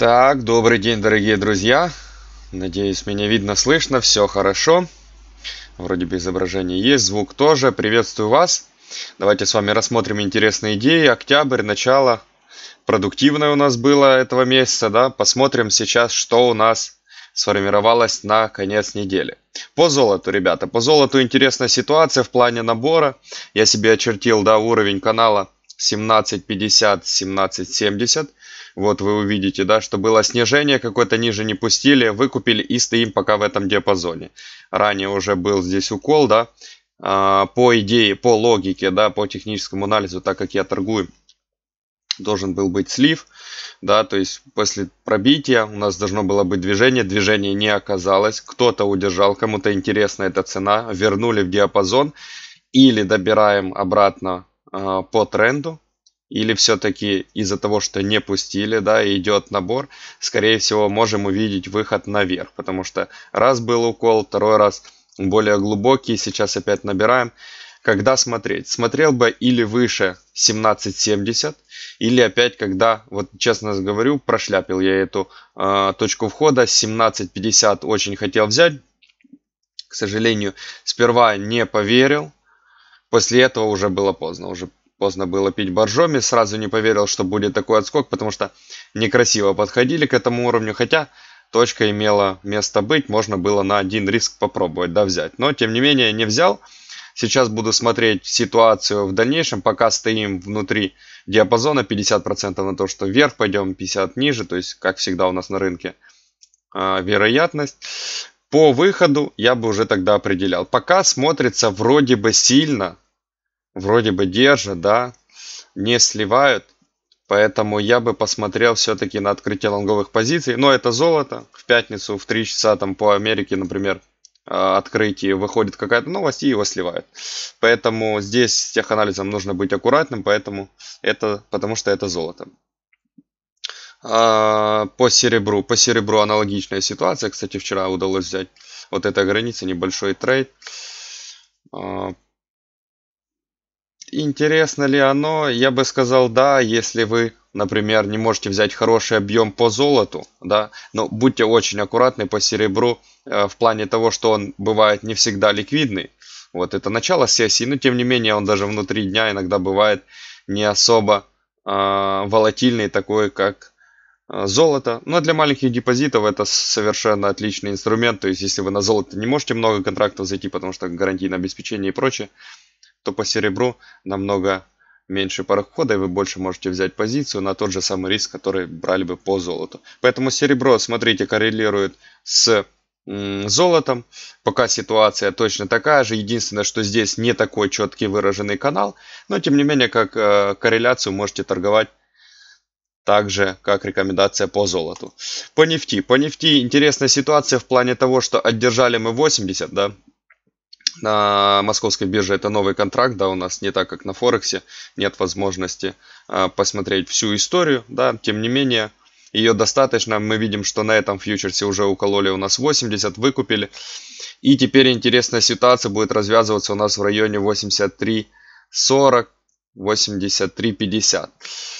Так, добрый день, дорогие друзья. Надеюсь, меня видно, слышно, все хорошо. Вроде бы изображение есть, звук тоже. Приветствую вас. Давайте с вами рассмотрим интересные идеи. Октябрь, начало. Продуктивное у нас было этого месяца, да. Посмотрим сейчас, что у нас сформировалось на конец недели. По золоту, ребята, по золоту интересная ситуация в плане набора. Я себе очертил, да, уровень канала 1750, 1770 вот вы увидите, да, что было снижение какое-то ниже не пустили, выкупили и стоим пока в этом диапазоне. Ранее уже был здесь укол, да, а, по идее, по логике, да, по техническому анализу, так как я торгую, должен был быть слив, да, то есть после пробития у нас должно было быть движение, движение не оказалось, кто-то удержал, кому-то интересна эта цена, вернули в диапазон или добираем обратно э, по тренду, или все-таки из-за того, что не пустили, да, идет набор, скорее всего, можем увидеть выход наверх, потому что раз был укол, второй раз более глубокий, сейчас опять набираем. Когда смотреть? Смотрел бы или выше 17.70, или опять, когда, вот честно говорю, прошляпил я эту э, точку входа, 17.50 очень хотел взять, к сожалению, сперва не поверил, после этого уже было поздно, уже поздно было пить боржоми, сразу не поверил, что будет такой отскок, потому что некрасиво подходили к этому уровню, хотя точка имела место быть, можно было на один риск попробовать, да, взять. Но, тем не менее, не взял. Сейчас буду смотреть ситуацию в дальнейшем, пока стоим внутри диапазона 50% на то, что вверх пойдем, 50 ниже, то есть, как всегда у нас на рынке, а, вероятность. По выходу я бы уже тогда определял. Пока смотрится вроде бы сильно, вроде бы держат, да, не сливают. Поэтому я бы посмотрел все-таки на открытие лонговых позиций. Но это золото. В пятницу в 3 часа там по Америке, например, а, открытие выходит какая-то новость и его сливают. Поэтому здесь с теханализом нужно быть аккуратным, поэтому это, потому что это золото. А, по серебру. По серебру аналогичная ситуация. Кстати, вчера удалось взять вот эта граница, небольшой трейд. А, Интересно ли оно? Я бы сказал да, если вы, например, не можете взять хороший объем по золоту, да, но будьте очень аккуратны по серебру э, в плане того, что он бывает не всегда ликвидный. Вот это начало сессии, но тем не менее он даже внутри дня иногда бывает не особо э, волатильный, такой как э, золото. Но для маленьких депозитов это совершенно отличный инструмент. То есть если вы на золото не можете много контрактов зайти, потому что гарантийное обеспечение и прочее, то по серебру намного меньше парохода, и вы больше можете взять позицию на тот же самый риск, который брали бы по золоту. Поэтому серебро, смотрите, коррелирует с золотом. Пока ситуация точно такая же. Единственное, что здесь не такой четкий выраженный канал. Но, тем не менее, как э, корреляцию можете торговать так же, как рекомендация по золоту. По нефти. По нефти интересная ситуация в плане того, что отдержали мы 80, да, на московской бирже. Это новый контракт, да, у нас не так, как на Форексе, нет возможности а, посмотреть всю историю, да, тем не менее, ее достаточно, мы видим, что на этом фьючерсе уже укололи у нас 80, выкупили, и теперь интересная ситуация будет развязываться у нас в районе 83.40, 83.50.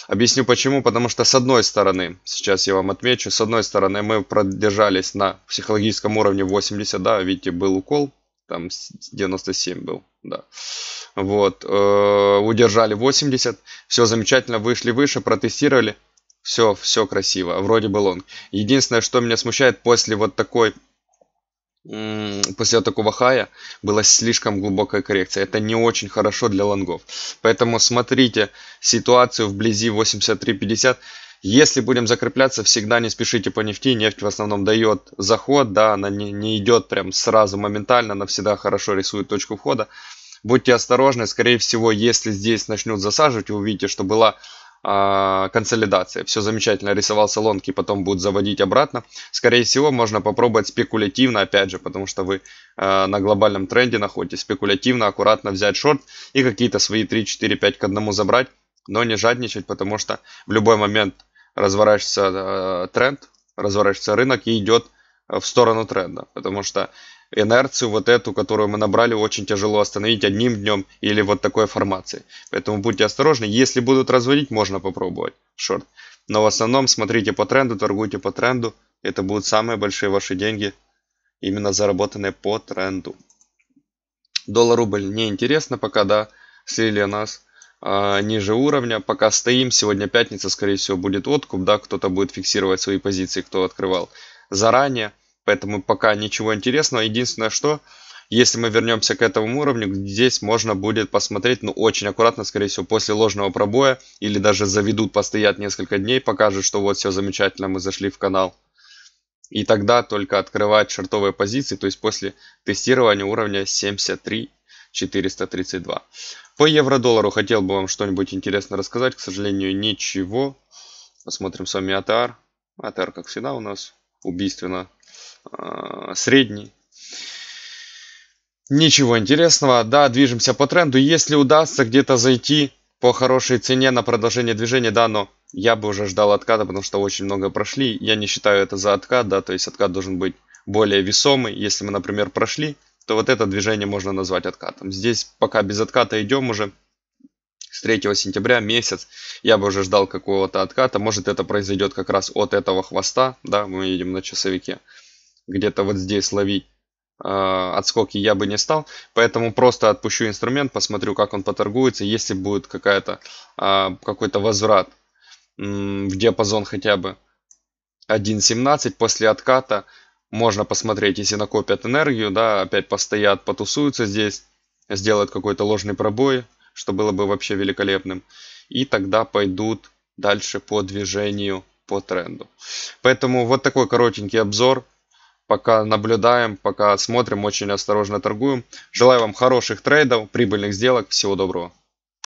Объясню почему. Потому что с одной стороны, сейчас я вам отмечу, с одной стороны мы продержались на психологическом уровне 80, да, видите, был укол, там 97 был, да. Вот, э, удержали 80, все замечательно, вышли выше, протестировали, все, все красиво, вроде бы лонг. Единственное, что меня смущает после вот такой после такого хая была слишком глубокая коррекция. Это не очень хорошо для лонгов. Поэтому смотрите ситуацию вблизи 83.50. Если будем закрепляться, всегда не спешите по нефти. Нефть в основном дает заход, да, она не, не идет прям сразу моментально, она всегда хорошо рисует точку входа. Будьте осторожны, скорее всего, если здесь начнут засаживать, вы увидите, что была э, консолидация. Все замечательно, рисовался лонг и потом будут заводить обратно. Скорее всего, можно попробовать спекулятивно, опять же, потому что вы э, на глобальном тренде находитесь. Спекулятивно, аккуратно взять шорт и какие-то свои 3, 4, 5 к одному забрать но не жадничать, потому что в любой момент разворачивается э, тренд, разворачивается рынок и идет э, в сторону тренда. Потому что инерцию вот эту, которую мы набрали, очень тяжело остановить одним днем или вот такой формацией. Поэтому будьте осторожны. Если будут разводить, можно попробовать шорт. Но в основном смотрите по тренду, торгуйте по тренду. Это будут самые большие ваши деньги, именно заработанные по тренду. Доллар-рубль неинтересно пока, да, слили нас ниже уровня. Пока стоим, сегодня пятница, скорее всего, будет откуп, да, кто-то будет фиксировать свои позиции, кто открывал заранее. Поэтому пока ничего интересного. Единственное, что если мы вернемся к этому уровню, здесь можно будет посмотреть, ну, очень аккуратно, скорее всего, после ложного пробоя, или даже заведут постоять несколько дней, покажут, что вот все замечательно, мы зашли в канал. И тогда только открывать шортовые позиции, то есть после тестирования уровня 73 432. По евро-доллару хотел бы вам что-нибудь интересно рассказать, к сожалению, ничего. Посмотрим с вами АТР. АТР, как всегда, у нас убийственно э, средний. Ничего интересного. Да, движемся по тренду. Если удастся где-то зайти по хорошей цене на продолжение движения, да, но я бы уже ждал отката, потому что очень много прошли. Я не считаю это за откат, да, то есть откат должен быть более весомый. Если мы, например, прошли, то вот это движение можно назвать откатом. Здесь пока без отката идем уже. С 3 сентября месяц я бы уже ждал какого-то отката. Может это произойдет как раз от этого хвоста, да, мы едем на часовике. Где-то вот здесь ловить э, отскоки я бы не стал, поэтому просто отпущу инструмент, посмотрю, как он поторгуется, если будет какая-то э, какой-то возврат в диапазон хотя бы 1.17 после отката, можно посмотреть, если накопят энергию, да, опять постоят, потусуются здесь, сделают какой-то ложный пробой, что было бы вообще великолепным, и тогда пойдут дальше по движению по тренду. Поэтому вот такой коротенький обзор пока наблюдаем, пока смотрим, очень осторожно торгуем. Желаю вам хороших трейдов, прибыльных сделок. Всего доброго.